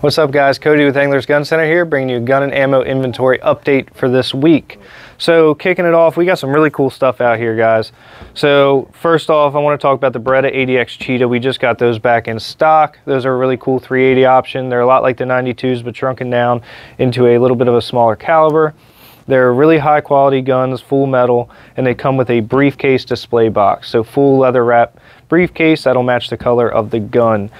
What's up guys, Cody with Anglers Gun Center here, bringing you a gun and ammo inventory update for this week. So kicking it off, we got some really cool stuff out here guys. So first off, I want to talk about the Beretta 80X Cheetah. We just got those back in stock. Those are a really cool 380 option. They're a lot like the 92s, but shrunken down into a little bit of a smaller caliber. They're really high quality guns, full metal, and they come with a briefcase display box. So full leather wrap briefcase that'll match the color of the gun.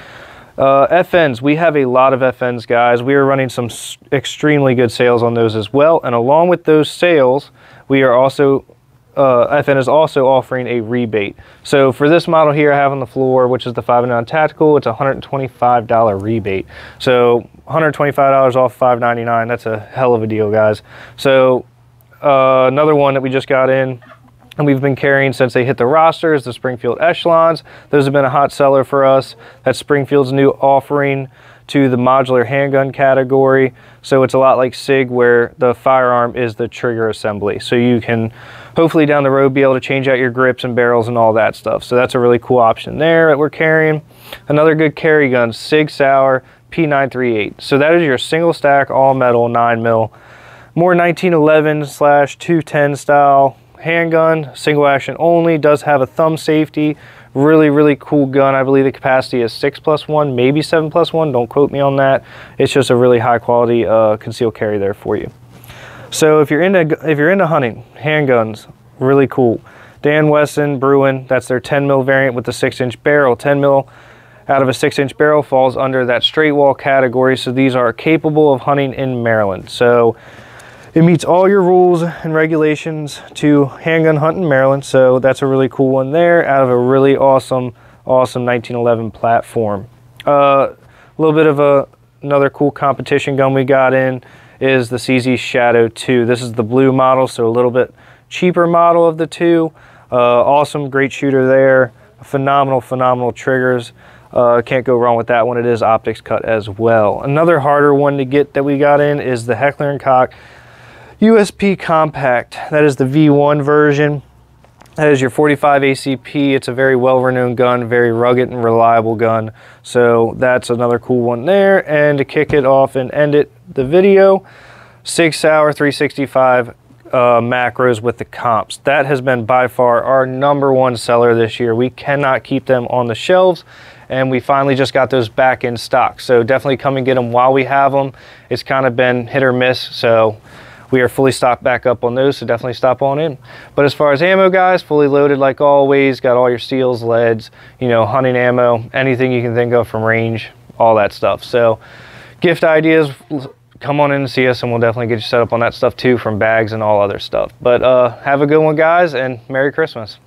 Uh, FNs, we have a lot of FNs, guys. We are running some extremely good sales on those as well. And along with those sales, we are also, uh, FN is also offering a rebate. So for this model here I have on the floor, which is the 5.9 Tactical, it's a $125 rebate. So $125 off $5.99, that's a hell of a deal, guys. So uh, another one that we just got in, and we've been carrying since they hit the rosters, the Springfield Echelons. Those have been a hot seller for us. That's Springfield's new offering to the modular handgun category. So it's a lot like SIG where the firearm is the trigger assembly. So you can hopefully down the road be able to change out your grips and barrels and all that stuff. So that's a really cool option there that we're carrying. Another good carry gun, SIG Sauer P938. So that is your single stack all metal 9 mil. More 1911 slash 210 style handgun, single action only, does have a thumb safety. Really, really cool gun. I believe the capacity is 6 plus 1, maybe 7 plus 1. Don't quote me on that. It's just a really high quality uh, concealed carry there for you. So if you're into if you're into hunting, handguns, really cool. Dan Wesson Bruin, that's their 10 mil variant with the 6 inch barrel. 10 mil out of a 6 inch barrel falls under that straight wall category. So these are capable of hunting in Maryland. So it meets all your rules and regulations to handgun hunt in Maryland, so that's a really cool one there out of a really awesome, awesome 1911 platform. Uh, a little bit of a, another cool competition gun we got in is the CZ Shadow 2. This is the blue model, so a little bit cheaper model of the two. Uh, awesome, great shooter there. Phenomenal, phenomenal triggers. Uh, can't go wrong with that one. It is optics cut as well. Another harder one to get that we got in is the Heckler & Koch USP Compact, that is the V1 version. That is your 45 ACP. It's a very well-renowned gun, very rugged and reliable gun. So that's another cool one there. And to kick it off and end it, the video, Sig Sauer 365 uh, macros with the comps. That has been by far our number one seller this year. We cannot keep them on the shelves and we finally just got those back in stock. So definitely come and get them while we have them. It's kind of been hit or miss. So we are fully stocked back up on those, so definitely stop on in. But as far as ammo guys, fully loaded like always, got all your steels, leads, you know, hunting ammo, anything you can think of from range, all that stuff. So gift ideas, come on in and see us and we'll definitely get you set up on that stuff too from bags and all other stuff. But uh, have a good one guys and Merry Christmas.